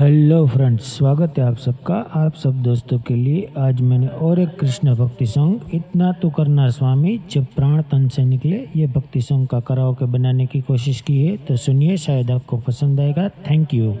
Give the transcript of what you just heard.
Hello friends, स्वागत है आप सबका, आप सब दोस्तों के लिए। आज मैंने और एक कृष्ण भक्ति सॉन्ग इतना तो करना स्वामी, जब प्राण तन से निकले, ये भक्ति सॉन्ग का कराओ के बनाने की कोशिश की है तो सुनिए, शायद आपको पसंद आएगा। Thank you